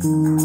Música